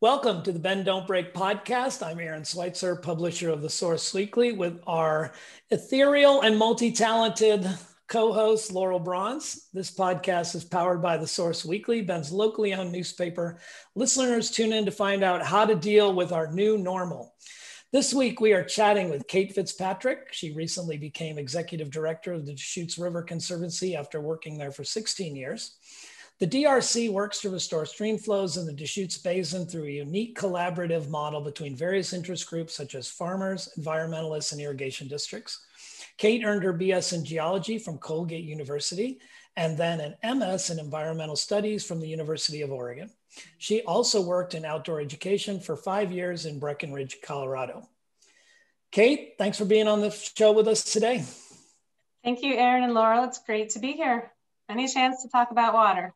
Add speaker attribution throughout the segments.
Speaker 1: Welcome to the Bend Don't Break podcast. I'm Aaron Switzer, publisher of the Source Weekly, with our ethereal and multi talented co host, Laurel Brauns. This podcast is powered by the Source Weekly, Bend's locally owned newspaper. Listeners tune in to find out how to deal with our new normal. This week, we are chatting with Kate Fitzpatrick. She recently became executive director of the Deschutes River Conservancy after working there for 16 years. The DRC works to restore stream flows in the Deschutes Basin through a unique collaborative model between various interest groups such as farmers, environmentalists, and irrigation districts. Kate earned her BS in geology from Colgate University and then an MS in environmental studies from the University of Oregon. She also worked in outdoor education for five years in Breckenridge, Colorado. Kate, thanks for being on the show with us today.
Speaker 2: Thank you, Aaron and Laurel. It's great to be here. Any chance to talk about water?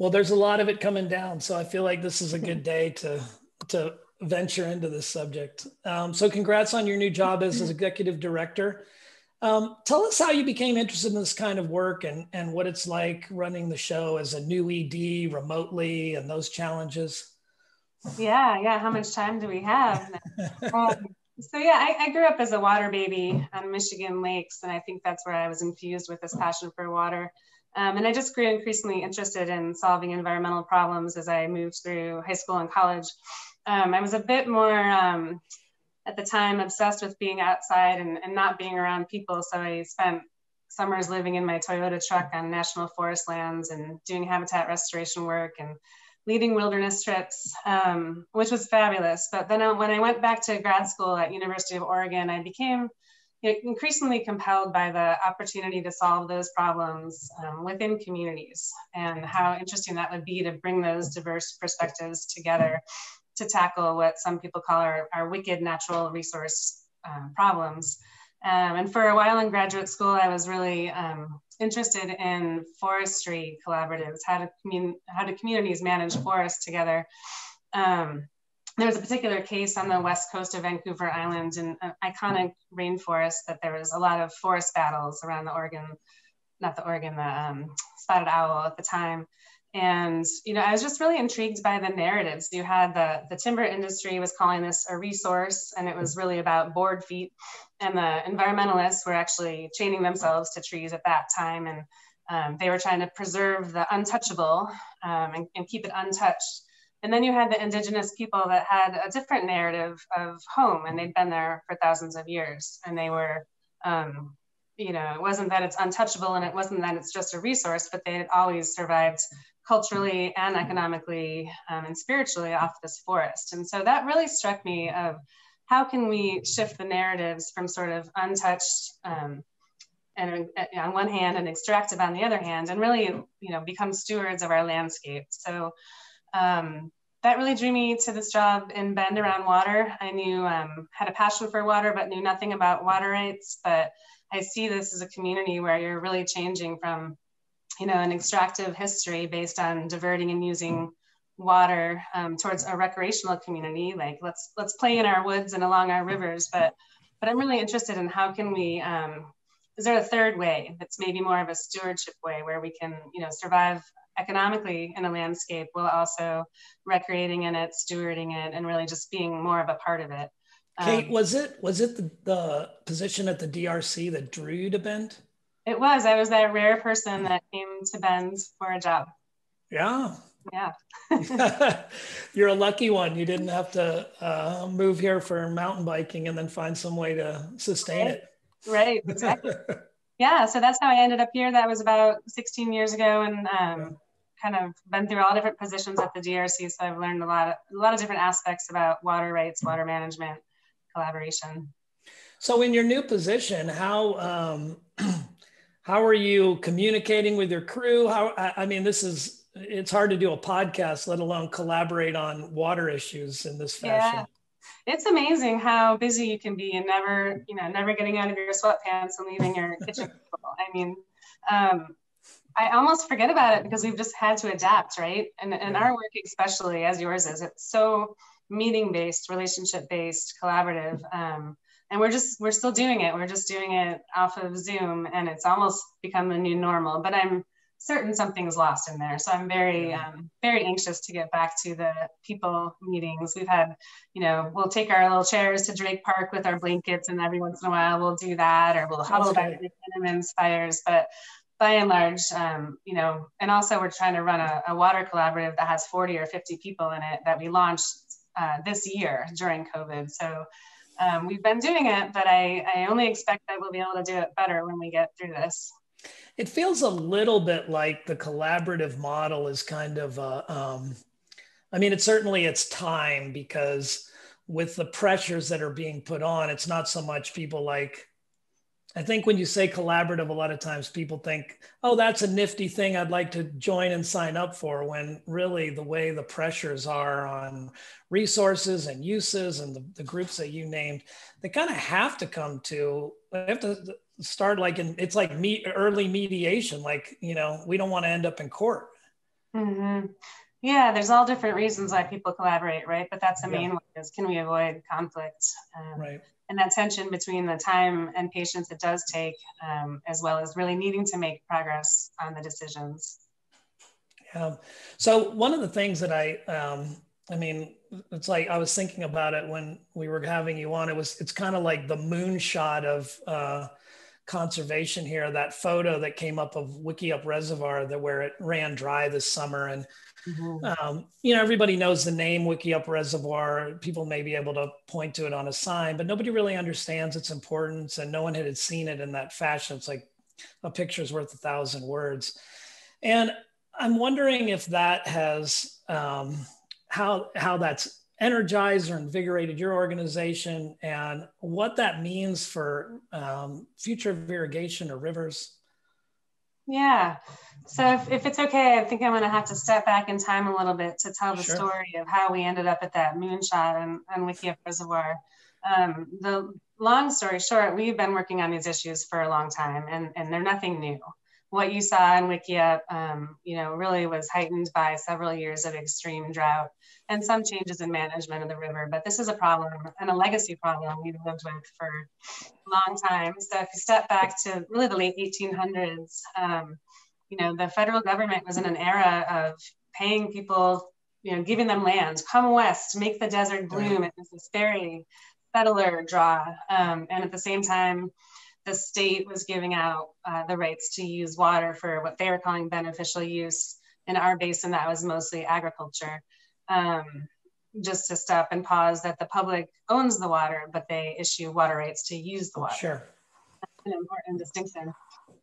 Speaker 1: Well, there's a lot of it coming down, so I feel like this is a good day to to venture into this subject. Um, so, congrats on your new job as, as executive director. Um, tell us how you became interested in this kind of work and and what it's like running the show as a new ED remotely and those challenges.
Speaker 2: Yeah, yeah. How much time do we have? um, so yeah, I, I, grew up as a water baby on Michigan lakes, and I think that's where I was infused with this passion for water. Um, and I just grew increasingly interested in solving environmental problems as I moved through high school and college. Um, I was a bit more, um, at the time, obsessed with being outside and, and, not being around people. So I spent summers living in my Toyota truck on national forest lands and doing habitat restoration work and leading wilderness trips, um, which was fabulous. But then I, when I went back to grad school at University of Oregon, I became increasingly compelled by the opportunity to solve those problems um, within communities and how interesting that would be to bring those diverse perspectives together to tackle what some people call our, our wicked natural resource um, problems. Um, and for a while in graduate school, I was really um, interested in forestry collaboratives, how to, commun- how do communities manage forests together. Um, there was a particular case on the west coast of Vancouver Island, an iconic rainforest, that there was a lot of forest battles around the Oregon, not the Oregon, the um, spotted owl at the time. And you know, I was just really intrigued by the narratives. You had the the timber industry was calling this a resource, and it was really about board feet. And the environmentalists were actually chaining themselves to trees at that time, and um, they were trying to preserve the untouchable um, and, and keep it untouched and then you had the indigenous people that had a different narrative of home, and they'd been there for thousands of years. And they were, um, you know, it wasn't that it's untouchable and it wasn't that it's just a resource, but they had always survived culturally and economically um, and spiritually off this forest. And so that really struck me of how can we shift the narratives from sort of untouched um, and uh, on one hand and extractive on the other hand, and really, you know, become stewards of our landscape. So um, that really drew me to this job in Bend around water. I knew, um, had a passion for water, but knew nothing about water rights. But I see this as a community where you're really changing from, you know, an extractive history based on diverting and using water um, towards a recreational community. Like let's let's play in our woods and along our rivers. But but I'm really interested in how can we um, is there a third way that's maybe more of a stewardship way where we can you know survive economically in a landscape while also recreating in it, stewarding it, and really just being more of a part of it.
Speaker 1: Kate, um, was it was it the, the position at the DRC that drew you to Bend?
Speaker 2: It was. I was that rare person that came to Bend for a job.
Speaker 1: Yeah.
Speaker 2: Yeah.
Speaker 1: You're a lucky one. You didn't have to uh, move here for mountain biking and then find some way to sustain
Speaker 2: right.
Speaker 1: it.
Speaker 2: Right. Exactly. yeah. So that's how I ended up here. That was about 16 years ago, and um, kind of been through all different positions at the DRC, so I've learned a lot of a lot of different aspects about water rights, water management, collaboration.
Speaker 1: So, in your new position, how um, how are you communicating with your crew? How I mean, this is it's hard to do a podcast, let alone collaborate on water issues in this fashion.
Speaker 2: Yeah. It's amazing how busy you can be and never, you know, never getting out of your sweatpants and leaving your kitchen. I mean, um, I almost forget about it because we've just had to adapt, right? And, and our work, especially as yours is, it's so meeting based, relationship based, collaborative. Um, and we're just, we're still doing it. We're just doing it off of Zoom and it's almost become the new normal. But I'm certain something's lost in there. So I'm very, um, very anxious to get back to the people meetings. We've had, you know, we'll take our little chairs to Drake Park with our blankets, and every once in a while we'll do that, or we'll huddle back at the Kinnaman's fires. But by and large, um, you know, and also we're trying to run a, a, water collaborative that has 40 or 50 people in it that we launched uh, this year during COVID. So um, we've been doing it, but I, I only expect that we'll be able to do it better when we get through this.
Speaker 1: It feels a little bit like the collaborative model is kind of, a, um, I mean, it's certainly it's time because with the pressures that are being put on, it's not so much people like, I think when you say collaborative, a lot of times people think, oh, that's a nifty thing I'd like to join and sign up for. When really the way the pressures are on resources and uses and the, the groups that you named, they kind of have to come to, they have to start like in it's like meet early mediation like you know we don't want to end up in court
Speaker 2: mm-hmm. yeah there's all different reasons why people collaborate right but that's the yeah. main one is can we avoid conflict
Speaker 1: um, right
Speaker 2: and that tension between the time and patience it does take um, as well as really needing to make progress on the decisions.
Speaker 1: Yeah. So one of the things that i um, i mean it's like i was thinking about it when we were having you on. It was it's kind of like the moonshot of uh, conservation here, that photo that came up of Wickiup Reservoir that where it ran dry this summer. And, mm-hmm. um, you know, everybody knows the name Wickiup Reservoir. People may be able to point to it on a sign, but nobody really understands its importance. And no one had seen it in that fashion. It's like a picture's worth a thousand words. And I'm wondering if that has, um, how, how that's energized or invigorated your organization and what that means for um, future of irrigation or rivers?
Speaker 2: Yeah. So if, if it's okay, I think I'm going to have to step back in time a little bit to tell the sure. story of how we ended up at that moonshot and, and Wickiup Reservoir. Um, the long story short, we've been working on these issues for a long time and, and they're nothing new. What you saw in Wickiup, um, you know, really was heightened by several years of extreme drought and some changes in management of the river. But this is a problem and a legacy problem we've lived with for a long time. So if you step back to really the late 1800s, um, you know, the federal government was in an era of paying people, you know, giving them land, come west, make the desert bloom. It was this very settler draw. Um, and at the same time, the state was giving out uh, the rights to use water for what they were calling beneficial use. In our basin, that was mostly agriculture um, just to stop and pause that the public owns the water, but they issue water rights to use the water.
Speaker 1: Sure.
Speaker 2: That's an important distinction.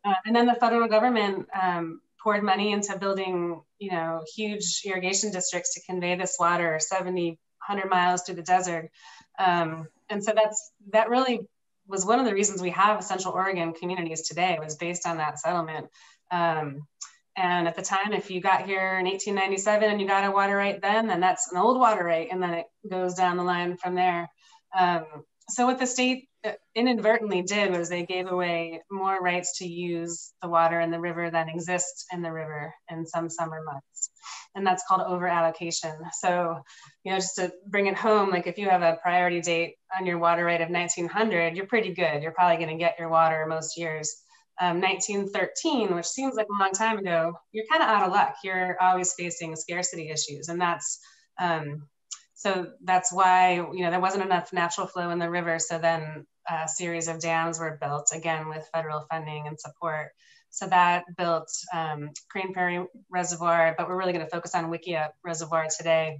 Speaker 2: Uh, and then the federal government um, poured money into building, you know, huge irrigation districts to convey this water 70, 100 miles through the desert. Um, and so that's that really was one of the reasons we have Central Oregon communities today was based on that settlement. Um, and at the time, if you got here in 1897 and you got a water right then, then that's an old water right, and then it goes down the line from there. Um, so what the state inadvertently did was they gave away more rights to use the water in the river than exists in the river in some summer months. And that's called over allocation. So, you know, just to bring it home, like if you have a priority date on your water right of 1900, you're pretty good. You're probably going to get your water most years um, 1913, which seems like a long time ago, you're kind of out of luck. You're always facing scarcity issues. And that's, um, so that's why, you know, there wasn't enough natural flow in the river. So then a series of dams were built again with federal funding and support. So that built um, Crane Prairie Reservoir, but we're really going to focus on Wickiup Reservoir today.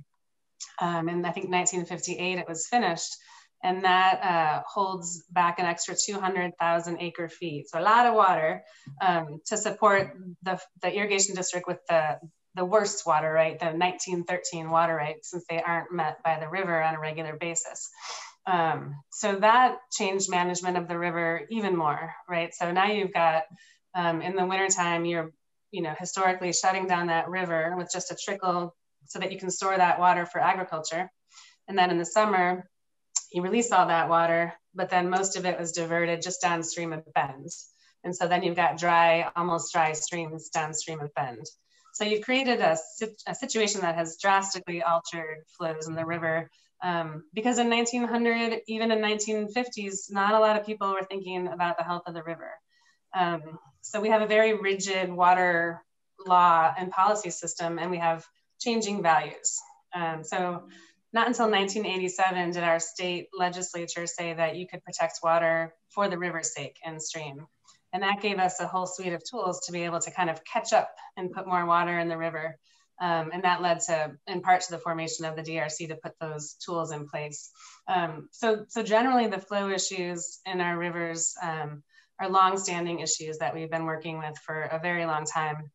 Speaker 2: Um, and I think 1958 it was finished and that uh, holds back an extra 200,000 acre feet. So a lot of water um, to support the, the irrigation district with the, the worst water right, the 1913 water right, since they aren't met by the river on a regular basis. Um, so that changed management of the river even more, right? So now you've got, um, in the wintertime, you're, you know, historically shutting down that river with just a trickle so that you can store that water for agriculture. And then in the summer, he release all that water, but then most of it was diverted just downstream of Bend. And so then you've got dry, almost dry streams downstream of Bend. So you've created a, a situation that has drastically altered flows in the river um, because in 1900, even in 1950s, not a lot of people were thinking about the health of the river. Um, so we have a very rigid water law and policy system, and we have changing values. Um, so not until 1987 did our state legislature say that you could protect water for the river's sake and stream. And that gave us a whole suite of tools to be able to kind of catch up and put more water in the river. Um, and that led to, in part, to the formation of the DRC to put those tools in place. Um, so, so generally, the flow issues in our rivers um, are long-standing issues that we've been working with for a very long time.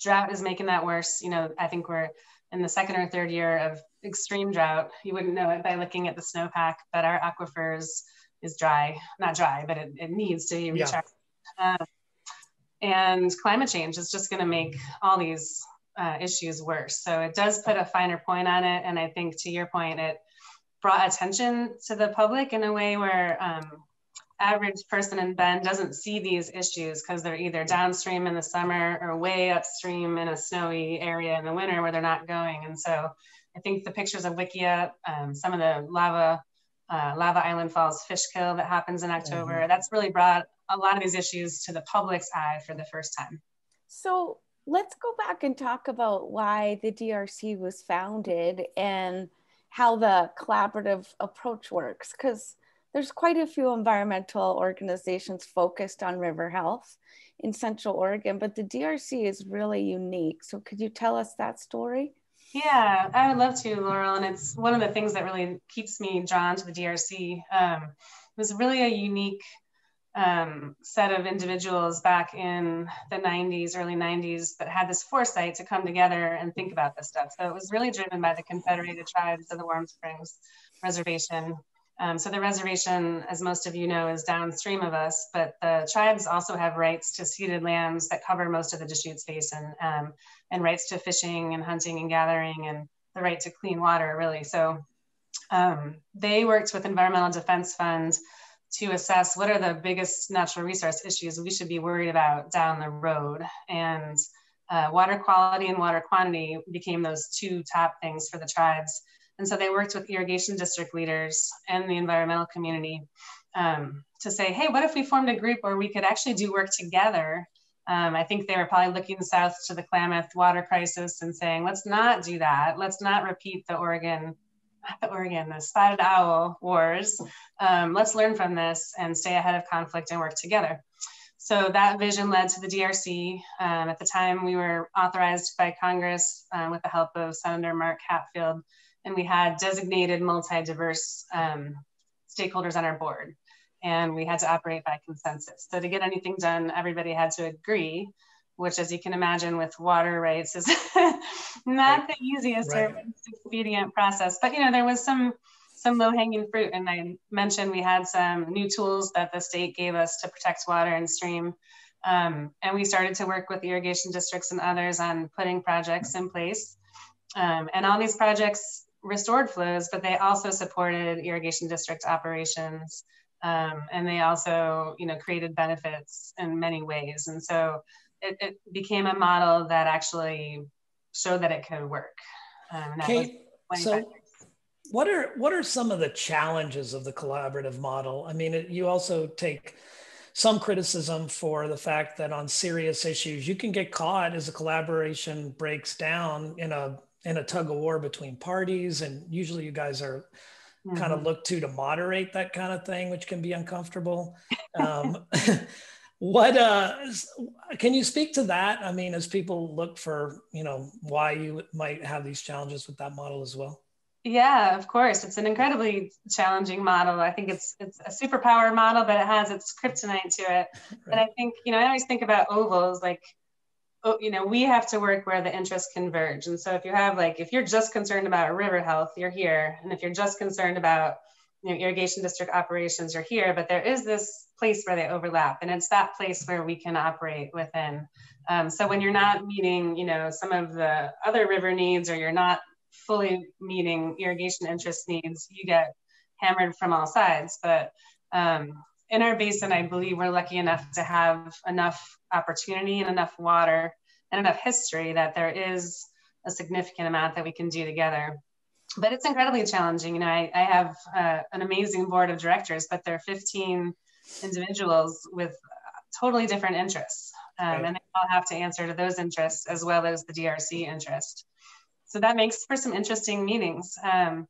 Speaker 2: Drought is making that worse. You know, I think we're in the second or third year of extreme drought. You wouldn't know it by looking at the snowpack, but our aquifers is dry, not dry, but it, it needs to be recharged. Yeah. Uh, and climate change is just going to make all these uh, issues worse. So it does put a finer point on it. And I think to your point, it brought attention to the public in a way where um, average person in Bend doesn't see these issues because they're either downstream in the summer or way upstream in a snowy area in the winter where they're not going. And so I think the pictures of Wickiup, um, some of the lava, uh, Lava Island Falls fish kill that happens in October, mm-hmm. that's really brought a lot of these issues to the public's eye for the first time.
Speaker 3: So let's go back and talk about why the DRC was founded and how the collaborative approach works because there's quite a few environmental organizations focused on river health in Central Oregon, but the DRC is really unique. So could you tell us that story?
Speaker 2: Yeah, I would love to, Laurel. And it's one of the things that really keeps me drawn to the DRC. Um, it was really a unique um, set of individuals back in the 90s, early 90s, that had this foresight to come together and think about this stuff. So it was really driven by the Confederated Tribes of the Warm Springs Reservation. Um, so the reservation, as most of you know, is downstream of us, but the tribes also have rights to ceded lands that cover most of the Deschutes Basin um, and rights to fishing and hunting and gathering and the right to clean water, really. So um, they worked with Environmental Defense Fund to assess what are the biggest natural resource issues we should be worried about down the road. And uh, water quality and water quantity became those two top things for the tribes. And so they worked with irrigation district leaders and the environmental community um, to say, hey, what if we formed a group where we could actually do work together? Um, I think they were probably looking south to the Klamath water crisis and saying, let's not do that. Let's not repeat the Oregon, the Oregon, the spotted owl wars. Um, let's learn from this and stay ahead of conflict and work together. So that vision led to the DRC. Um, at the time, we were authorized by Congress uh, with the help of Senator Mark Hatfield and we had designated multi-diverse um, stakeholders on our board and we had to operate by consensus. So to get anything done everybody had to agree which as you can imagine with water rights is not the easiest right. or expedient process. But you know there was some some low-hanging fruit and i mentioned we had some new tools that the state gave us to protect water and stream. Um, and we started to work with irrigation districts and others on putting projects in place. Um, and all these projects restored flows, but they also supported irrigation district operations. Um, and they also, you know, created benefits in many ways. And so it, it became a model that actually showed that it could work.
Speaker 1: Um, Kate, so what are what are some of the challenges of the collaborative model? I mean, it, you also take some criticism for the fact that on serious issues you can get caught as a collaboration breaks down in a in a tug of war between parties and usually you guys are mm-hmm. kind of looked to to moderate that kind of thing which can be uncomfortable. Um, what uh can you speak to that? I mean as people look for you know why you might have these challenges with that model as well.
Speaker 2: Yeah of course. It's an incredibly challenging model. I think it's it's a superpower model but it has its kryptonite to it. Right. and i think you know i always think about ovals like you know, we have to work where the interests converge. And so if you have like, if you're just concerned about river health, you're here. And if you're just concerned about you know, irrigation district operations, you're here. But there is this place where they overlap, and it's that place where we can operate within. Um, so when you're not meeting, you know, some of the other river needs, or you're not fully meeting irrigation interest needs, you get hammered from all sides. But um, in our basin, I believe we're lucky enough to have enough opportunity and enough water and enough history that there is a significant amount that we can do together. But it's incredibly challenging. You know, I, I have uh, an amazing board of directors, but there are 15 individuals with totally different interests. Um, right. And they all have to answer to those interests as well as the DRC interest. So that makes for some interesting meetings. Um,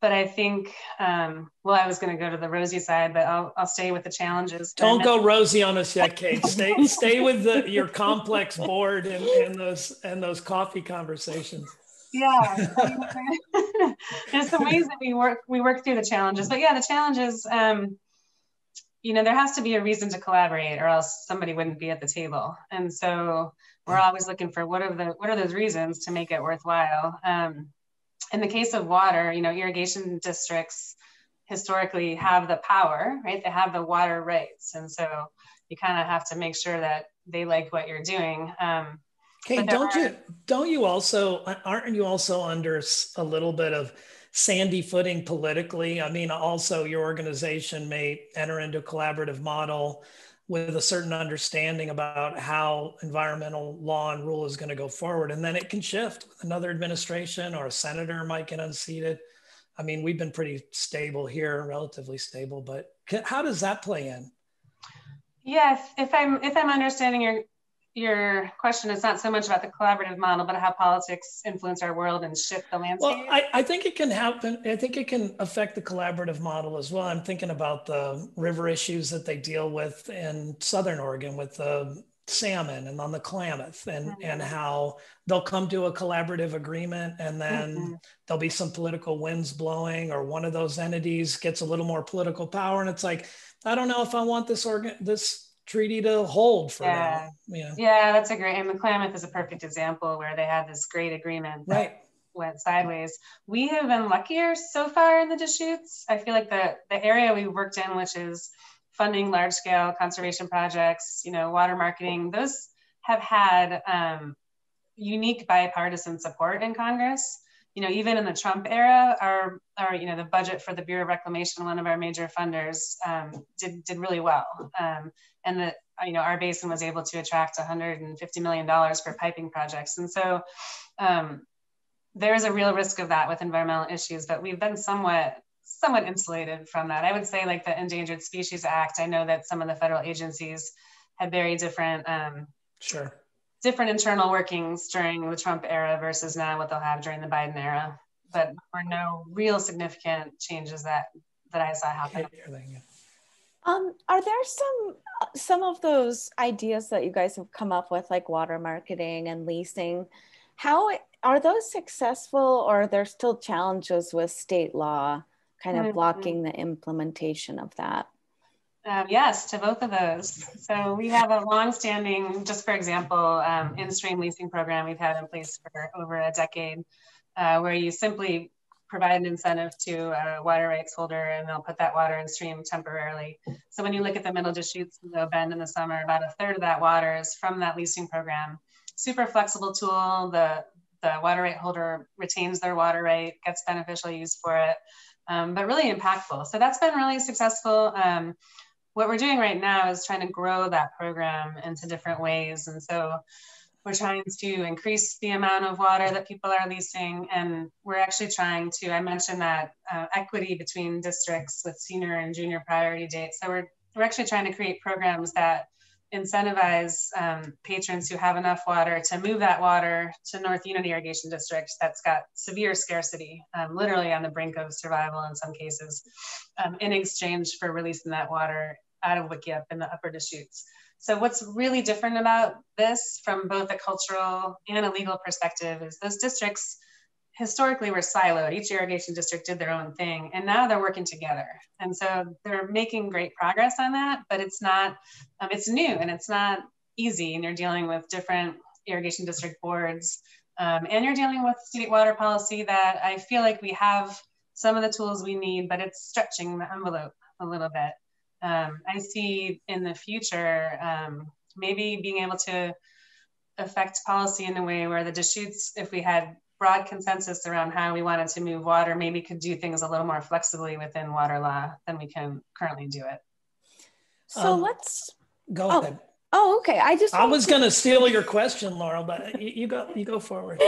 Speaker 2: but I think, um, well, I was going to go to the rosy side, but I'll, I'll stay with the challenges.
Speaker 1: Don't go rosy on us yet, Kate. Stay, stay with the, your complex board and, and those and those coffee conversations.
Speaker 2: Yeah, there's some ways that we work we work through the challenges, but yeah, the challenges. Um, you know, there has to be a reason to collaborate, or else somebody wouldn't be at the table. And so we're always looking for what are the what are those reasons to make it worthwhile. Um, in the case of water, you know, irrigation districts historically have the power, right? They have the water rights. And so you kind of have to make sure that they like what you're doing. Um,
Speaker 1: okay, don't are, you don't you also aren't you also under a little bit of sandy footing politically? I mean, also your organization may enter into a collaborative model with a certain understanding about how environmental law and rule is going to go forward. And then it can shift with another administration or a senator might get unseated. I mean, we've been pretty stable here, relatively stable, but how does that play in?
Speaker 2: If, if I'm if I'm understanding your your question is not so much about the collaborative model, but how politics influence our world and shift the landscape?
Speaker 1: Well, I, I think it can happen. I think it can affect the collaborative model as well. I'm thinking about the river issues that they deal with in Southern Oregon with the salmon and on the Klamath and, mm-hmm. and how they'll come to a collaborative agreement and then mm-hmm. there'll be some political winds blowing or one of those entities gets a little more political power. And it's like, I don't know if I want this organ, this treaty to hold for yeah.
Speaker 2: now. Yeah. Yeah, that's a great and the Klamath is a perfect example where they had this great agreement
Speaker 1: right.
Speaker 2: went sideways. We have been luckier so far in the Deschutes. I feel like the the area we worked in, which is funding large scale conservation projects, you know, water marketing, those have had um, unique bipartisan support in Congress you know, even in the Trump era, our, our, you know, the budget for the Bureau of Reclamation, one of our major funders, um, did, did really well. Um, and the, you know, our basin was able to attract $150 million for piping projects. And so um, there is a real risk of that with environmental issues, but we've been somewhat somewhat insulated from that. I would say like the Endangered Species Act, I know that some of the federal agencies had very different um,
Speaker 1: sure
Speaker 2: different internal workings during the Trump era versus now what they'll have during the Biden era. But there were no real significant changes that that I saw happen.
Speaker 3: Um, are there some some of those ideas that you guys have come up with, like water marketing and leasing? How are those successful, or are there still challenges with state law, kind of mm-hmm. blocking the implementation of that?
Speaker 2: Um, yes, to both of those. So we have a long-standing, just for example, um, in-stream leasing program we've had in place for over a decade, uh, where you simply provide an incentive to a water rights holder and they'll put that water in stream temporarily. So when you look at the middle Deschutes the Bend in the summer, about a third of that water is from that leasing program. Super flexible tool. The, the water right holder retains their water right, gets beneficial use for it, um, but really impactful. So that's been really successful. Um, what we're doing right now is trying to grow that program into different ways. And so we're trying to increase the amount of water that people are leasing. And we're actually trying to, I mentioned that uh, equity between districts with senior and junior priority dates. So we're, we're actually trying to create programs that incentivize um, patrons who have enough water to move that water to North Unit Irrigation District that's got severe scarcity, um, literally on the brink of survival in some cases, um, in exchange for releasing that water out of Wickiup in the upper Deschutes. So what's really different about this from both a cultural and a legal perspective is those districts historically were siloed. Each irrigation district did their own thing, and now they're working together. And so they're making great progress on that, but it's not, um, it's new and it's not easy. And you're dealing with different irrigation district boards, um, and you're dealing with state water policy that I feel like we have some of the tools we need, but it's stretching the envelope a little bit um, I see in the future um, maybe being able to affect policy in a way where the Deschutes, if we had broad consensus around how we wanted to move water, maybe could do things a little more flexibly within water law than we can currently do it.
Speaker 3: So um, let's
Speaker 1: go oh, ahead.
Speaker 3: Oh, okay. I just
Speaker 1: I was going to steal your question, Laurel, but you, you go you go forward.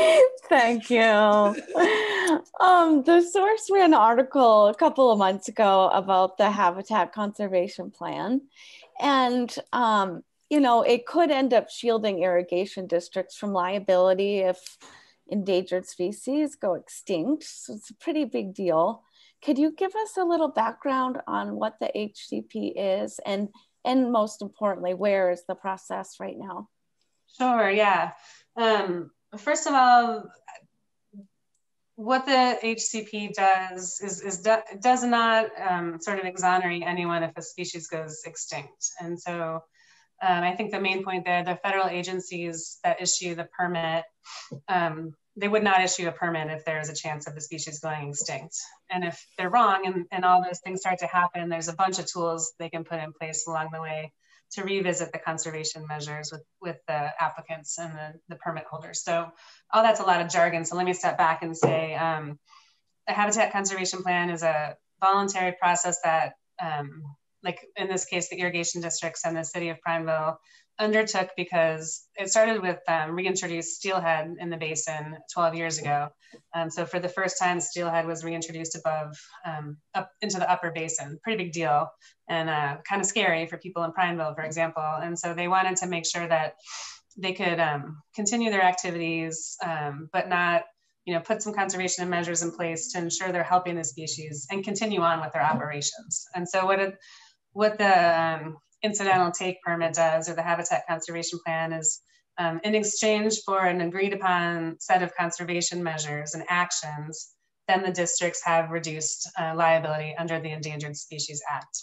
Speaker 3: Thank you. um, the source ran an article a couple of months ago about the habitat conservation plan, And, um, you know, it could end up shielding irrigation districts from liability if endangered species go extinct. So it's a pretty big deal. Could you give us a little background on what the HCP is and, and most importantly, where is the process right now?
Speaker 2: Sure, yeah. Um, first of all, what the HCP does is, is do, does not um, sort of exonerate anyone if a species goes extinct. And so um, I think the main point there, the federal agencies that issue the permit, um, they would not issue a permit if there is a chance of the species going extinct. And if they're wrong and, and all those things start to happen, there's a bunch of tools they can put in place along the way to revisit the conservation measures with, with the applicants and the, the permit holders. So all that's a lot of jargon. So let me step back and say um, a habitat conservation plan is a voluntary process that um, like in this case, the irrigation districts and the city of Prineville undertook because it started with um, reintroduced steelhead in the basin 12 years ago. Um, so for the first time, steelhead was reintroduced above, um, up into the upper basin, pretty big deal and uh, kind of scary for people in Prineville, for example. And so they wanted to make sure that they could um, continue their activities, um, but not you know, put some conservation measures in place to ensure they're helping the species and continue on with their operations. And so what it, what the um, incidental take permit does or the habitat conservation plan is um, in exchange for an agreed upon set of conservation measures and actions, then the districts have reduced uh, liability under the Endangered Species Act.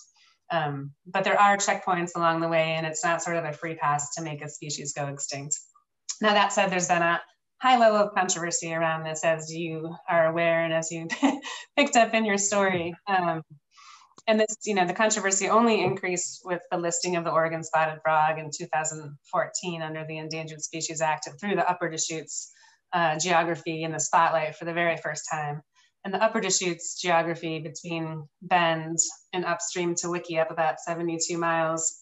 Speaker 2: Um, but there are checkpoints along the way and it's not sort of a free pass to make a species go extinct. Now that said, there's been a high level of controversy around this as you are aware and as you picked up in your story. Um, and this, you know, the controversy only increased with the listing of the Oregon spotted frog in 2014 under the Endangered Species Act and through the Upper Deschutes uh, geography in the spotlight for the very first time. And the Upper Deschutes geography between Bend and upstream to Wickiup about 72 miles,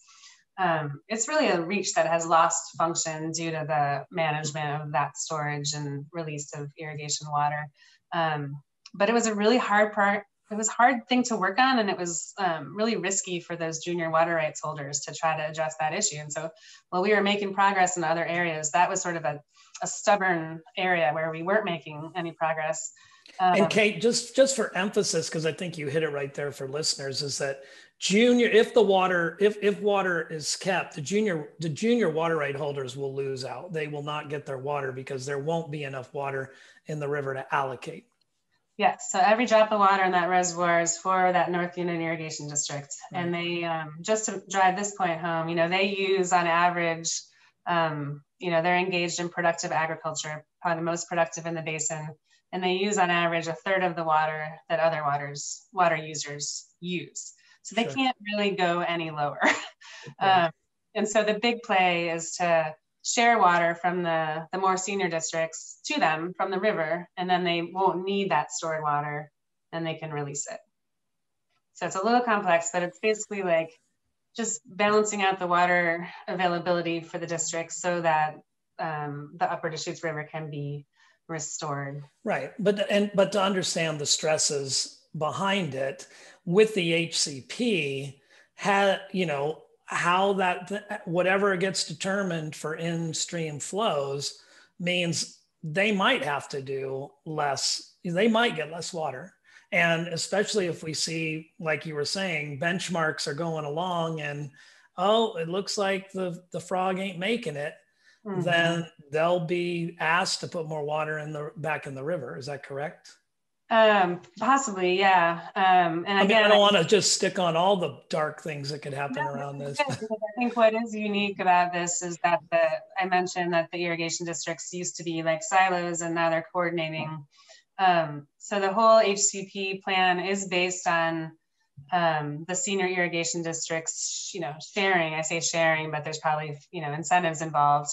Speaker 2: um, it's really a reach that has lost function due to the management of that storage and release of irrigation water. Um, but it was a really hard part it was a hard thing to work on and it was um, really risky for those junior water rights holders to try to address that issue. And so while we were making progress in other areas that was sort of a, a stubborn area where we weren't making any progress.
Speaker 1: Um, and kate just just for emphasis because i think you hit it right there for listeners is that junior if the water if if water is kept the junior the junior water right holders will lose out. They will not get their water because there won't be enough water in the river to allocate
Speaker 2: Yes, so every drop of water in that reservoir is for that North Unit Irrigation District. And they, um, just to drive this point home, you know, they use on average, um, you know, they're engaged in productive agriculture, probably the most productive in the basin. And they use on average a third of the water that other waters, water users use. So they sure. can't really go any lower. um, and so the big play is to share water from the, the more senior districts to them from the river, and then they won't need that stored water and they can release it. So it's a little complex, but it's basically like just balancing out the water availability for the districts so that um, the upper Deschutes River can be restored.
Speaker 1: Right, but and but to understand the stresses behind it with the HCP, had you know how that whatever gets determined for in stream flows means they might have to do less they might get less water. And especially if we see like you were saying benchmarks are going along and oh it looks like the the frog ain't making it mm-hmm. then they'll be asked to put more water in the back in the river. Is that correct
Speaker 2: um, possibly, yeah. Um, and
Speaker 1: again, I, mean, I don't want to just stick on all the dark things that could happen no, around this.
Speaker 2: I think what is unique about this is that the I mentioned that the irrigation districts used to be like silos, and now they're coordinating. Um, so the whole HCP plan is based on um, the senior irrigation districts, you know, sharing. I say sharing, but there's probably you know incentives involved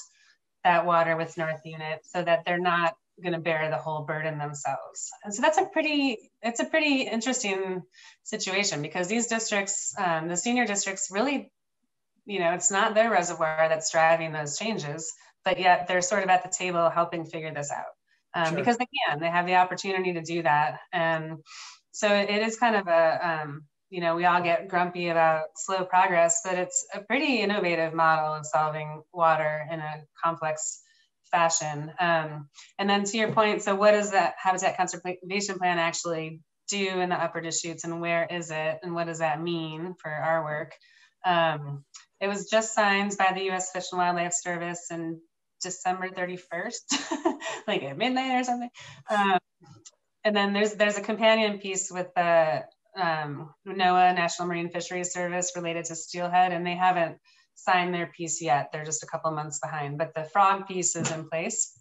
Speaker 2: that water with North Unit so that they're not going to bear the whole burden themselves. And so that's a pretty, it's a pretty interesting situation because these districts, um, the senior districts really, you know, it's not their reservoir that's driving those changes, but yet they're sort of at the table helping figure this out um, sure. because they can, they have the opportunity to do that. And so it is kind of a, um, you know, we all get grumpy about slow progress, but it's a pretty innovative model of solving water in a complex fashion. Um, and then to your point, so what does that habitat conservation plan actually do in the upper Deschutes and where is it and what does that mean for our work? Um, it was just signed by the U.S. Fish and Wildlife Service in December 31st, like at midnight or something. Um, and then there's there's a companion piece with the um, NOAA National Marine Fisheries Service related to steelhead, and they haven't signed their piece yet. They're just a couple months behind, but the frog piece is in place.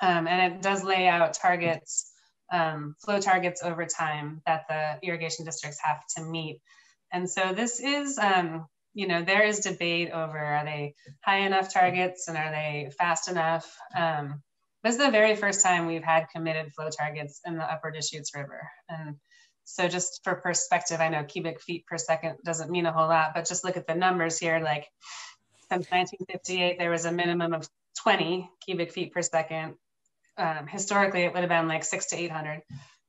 Speaker 2: Um, and it does lay out targets, um, flow targets over time that the irrigation districts have to meet. And so this is, um, you know, there is debate over are they high enough targets and are they fast enough? Um, this is the very first time we've had committed flow targets in the upper Deschutes River. And so just for perspective, I know cubic feet per second doesn't mean a whole lot, but just look at the numbers here. Like since 1958, there was a minimum of 20 cubic feet per second. Um, historically, it would have been like six to 800.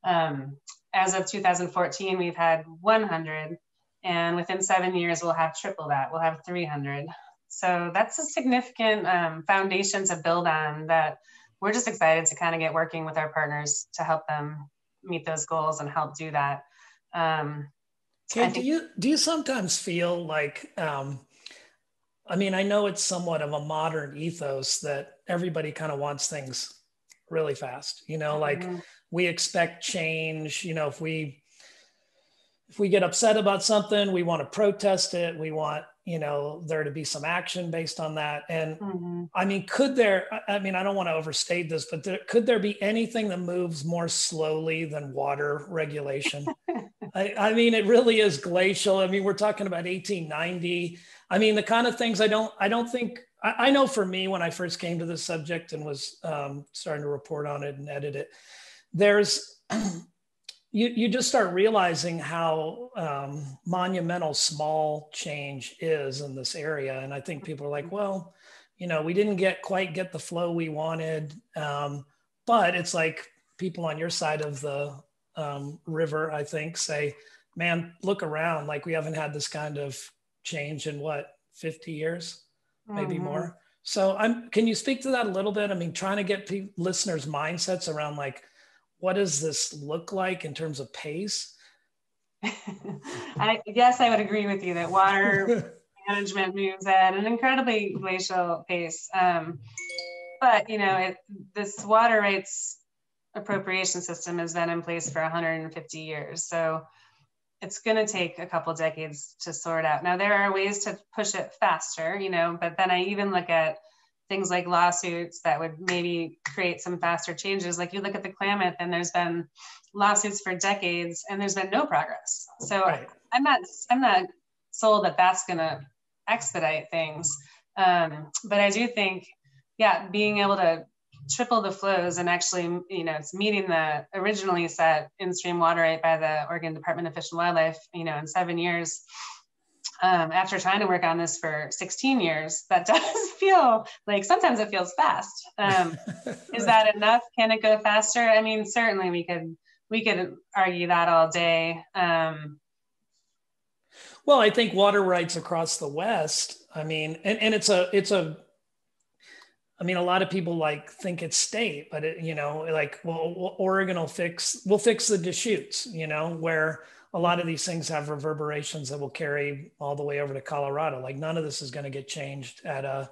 Speaker 2: Um, as of 2014, we've had 100, and within seven years, we'll have triple that. We'll have 300. So that's a significant um, foundation to build on that we're just excited to kind of get working with our partners to help them meet those goals and help do that. Um,
Speaker 1: Kate, think- do you do you sometimes feel like um, I mean, I know it's somewhat of a modern ethos that everybody kind of wants things really fast. You know, like mm-hmm. we expect change. You know, if we if we get upset about something, we want to protest it. We want you know there to be some action based on that. And mm-hmm. i mean could there i mean i don't want to overstate this but there, could there be anything that moves more slowly than water regulation? I, I, mean it really is glacial. I mean we're talking about 1890 i mean the kind of things i don't i don't think i, I know for me when i first came to this subject and was um, starting to report on it and edit it there's you, you just start realizing how um, monumental small change is in this area. And I think people are like, well, you know, we didn't get quite get the flow we wanted. Um, but it's like people on your side of the um, river, I think, say, man, look around. Like we haven't had this kind of change in what, 50 years, maybe mm-hmm. more. So I'm, can you speak to that a little bit? I mean, trying to get pe- listeners' mindsets around like, what does this look like in terms of pace?
Speaker 2: I guess I would agree with you that water management moves at an incredibly glacial pace. Um, but you know, it, this water rights appropriation system has been in place for 150 years, so it's going to take a couple decades to sort out. Now there are ways to push it faster, you know, but then I even look at things like lawsuits that would maybe create some faster changes. Like you look at the Klamath, and there's been lawsuits for decades, and there's been no progress. So right. I'm not I'm not sold that that's going to expedite things. Um, but I do think, yeah, being able to triple the flows and actually, you know, it's meeting the originally set in-stream water rate by the Oregon Department of Fish and Wildlife, you know, in seven years um, after trying to work on this for 16 years, that does feel like sometimes it feels fast. Um, is that enough? Can it go faster? I mean, certainly we could we could argue that all day. Um,
Speaker 1: well, I think water rights across the West. I mean, and, and it's a it's a I mean, a lot of people like think it's state, but it, you know, like, well, Oregon will fix, we'll fix the Deschutes, you know, where a lot of these things have reverberations that will carry all the way over to Colorado. Like none of this is going to get changed at a, uh,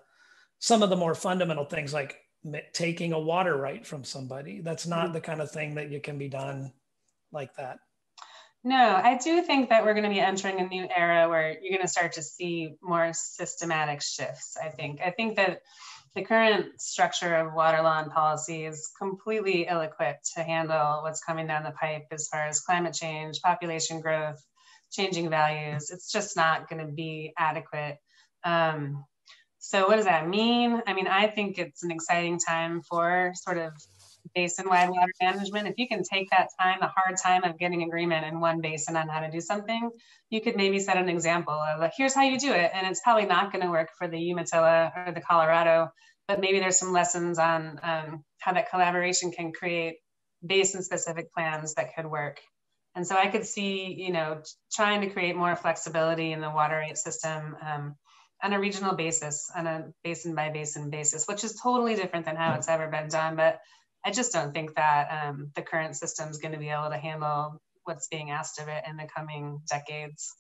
Speaker 1: some of the more fundamental things like taking a water right from somebody. That's not mm-hmm. the kind of thing that you can be done like that.
Speaker 2: No, I do think that we're going to be entering a new era where you're going to start to see more systematic shifts. I think. I think that the current structure of water law and policy is completely ill-equipped to handle what's coming down the pipe as far as climate change, population growth, changing values. It's just not going to be adequate. Um, so what does that mean? I mean, I think it's an exciting time for sort of basin-wide water management. If you can take that time, the hard time of getting agreement in one basin on how to do something, you could maybe set an example of like, here's how you do it. And it's probably not going to work for the Umatilla or the Colorado, but maybe there's some lessons on um, how that collaboration can create basin-specific plans that could work. And so I could see, you know, trying to create more flexibility in the water rate system um, on a regional basis, on a basin by basin basis, which is totally different than how it's ever been done. But I just don't think that um, the current system is going to be able to handle what's being asked of it in the coming decades.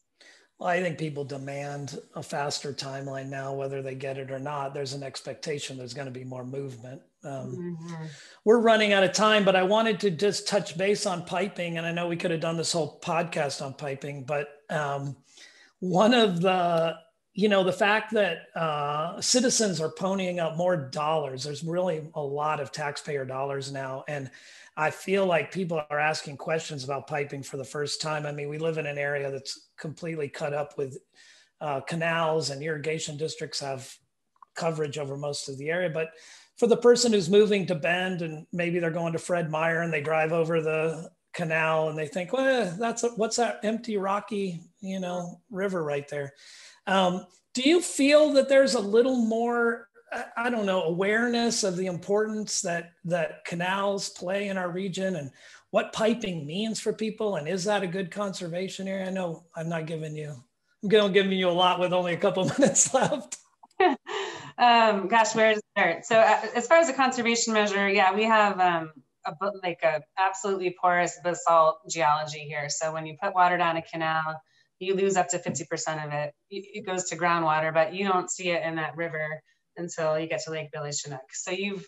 Speaker 1: Well, I think people demand a faster timeline now, whether they get it or not. There's an expectation there's going to be more movement. Um, mm-hmm. We're running out of time, but I wanted to just touch base on piping. And I know we could have done this whole podcast on piping, but um, one of the you know the fact that uh, citizens are ponying up more dollars there's really a lot of taxpayer dollars now and i feel like people are asking questions about piping for the first time. I mean we live in an area that's completely cut up with uh, canals and irrigation districts have coverage over most of the area. But for the person who's moving to bend and maybe they're going to fred meyer and they drive over the canal and they think well that's a, what's that empty rocky you know river right there? Um, do you feel that there's a little more, I don't know, awareness of the importance that that canals play in our region and what piping means for people? And is that a good conservation area? I know I'm not giving you, I'm going giving you a lot with only a couple minutes left.
Speaker 2: um, gosh, where to start? So uh, as far as a conservation measure, yeah, we have um, a, like a absolutely porous basalt geology here. So when you put water down a canal, you lose up to 50% of it. It goes to groundwater, but you don't see it in that river until you get to Lake Billy Chinook. So you've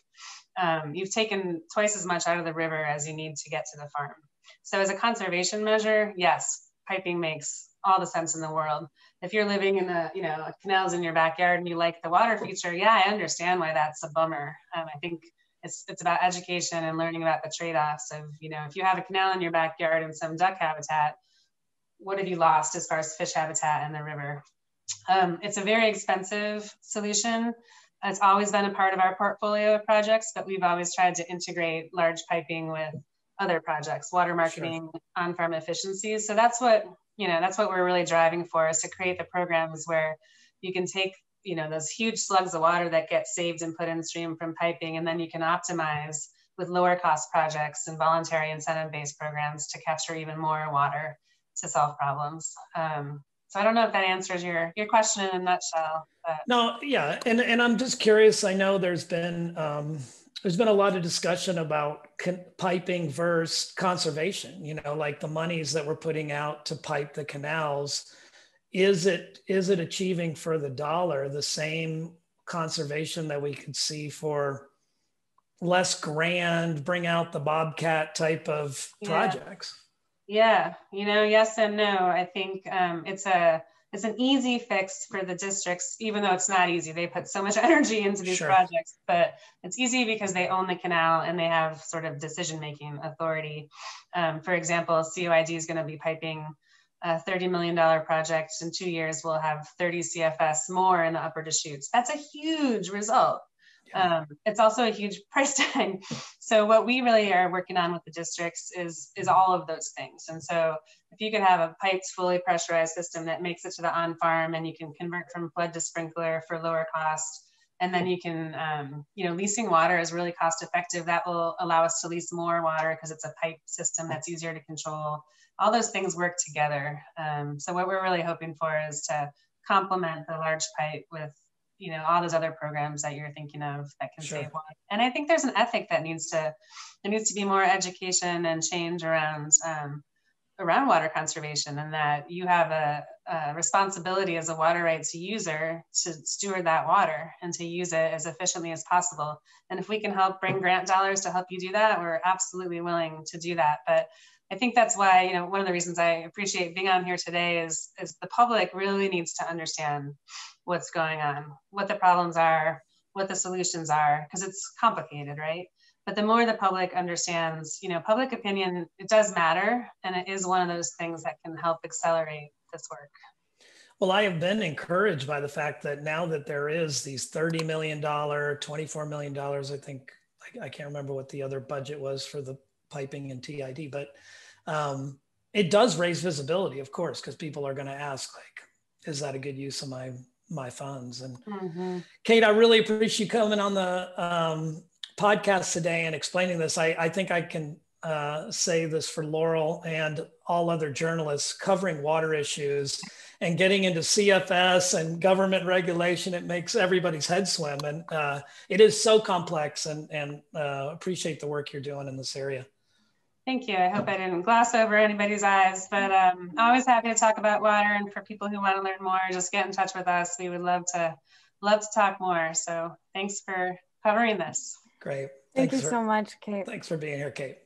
Speaker 2: um, you've taken twice as much out of the river as you need to get to the farm. So as a conservation measure, yes, piping makes all the sense in the world. If you're living in a, you know, canals in your backyard and you like the water feature, yeah, I understand why that's a bummer. Um, I think it's, it's about education and learning about the trade-offs of, you know, if you have a canal in your backyard and some duck habitat, what have you lost as far as fish habitat in the river? Um, it's a very expensive solution. It's always been a part of our portfolio of projects, but we've always tried to integrate large piping with other projects, water marketing, sure. on-farm efficiencies. So that's what, you know, that's what we're really driving for is to create the programs where you can take, you know, those huge slugs of water that get saved and put in stream from piping, and then you can optimize with lower cost projects and voluntary incentive-based programs to capture even more water to solve problems. Um, so I don't know if that answers your your question in a nutshell. But.
Speaker 1: No, yeah, and and I'm just curious. I know there's been um, there's been a lot of discussion about con- piping versus conservation. You know, like the monies that we're putting out to pipe the canals. Is it is it achieving for the dollar the same conservation that we could see for less grand, bring out the bobcat type of yeah. projects?
Speaker 2: Yeah, you know, yes and no. I think um, it's a it's an easy fix for the districts, even though it's not easy. They put so much energy into these sure. projects, but it's easy because they own the canal and they have sort of decision making authority. Um, for example, COID is going to be piping a $30 million project. In two years, we'll have 30 CFS more in the upper Deschutes. That's a huge result. Um, it's also a huge price tag. So what we really are working on with the districts is is all of those things. And so if you can have a piped, fully pressurized system that makes it to the on farm, and you can convert from flood to sprinkler for lower cost, and then you can, um, you know, leasing water is really cost effective. That will allow us to lease more water because it's a pipe system that's easier to control. All those things work together. Um, so what we're really hoping for is to complement the large pipe with you know all those other programs that you're thinking of that can sure. save water and i think there's an ethic that needs to there needs to be more education and change around um, around water conservation and that you have a, a, responsibility as a water rights user to steward that water and to use it as efficiently as possible. And if we can help bring grant dollars to help you do that we're absolutely willing to do that. But I think that's why, you know, one of the reasons I appreciate being on here today is, is the public really needs to understand what's going on, what the problems are, what the solutions are, because it's complicated, right? But the more the public understands, you know, public opinion, it does matter. And it is one of those things that can help accelerate this work.
Speaker 1: Well, I have been encouraged by the fact that now that there is these $30 million, $24 million, I think, I, I can't remember what the other budget was for the piping and TID, but um, it does raise visibility, of course, because people are going to ask, like, is that a good use of my my funds? And mm-hmm. Kate, I really appreciate you coming on the um, podcast today and explaining this. I, I think I can uh, say this for Laurel and all other journalists covering water issues and getting into CFS and government regulation. It makes everybody's head swim, and uh, it is so complex. And and uh, appreciate the work you're doing in this area.
Speaker 2: Thank you. I hope I didn't gloss over anybody's eyes, but um, always happy to talk about water. And for people who want to learn more, just get in touch with us. We would love to love to talk more. So thanks for covering this.
Speaker 1: Great.
Speaker 3: Thank
Speaker 1: thanks
Speaker 3: you
Speaker 1: for,
Speaker 3: so much, Kate.
Speaker 1: Thanks for being here, Kate.